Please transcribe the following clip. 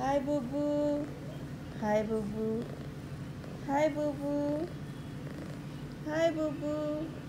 Hi, Boo Boo. Hi, Boo Boo. Hi, Boo Boo. Hi, Boo Boo.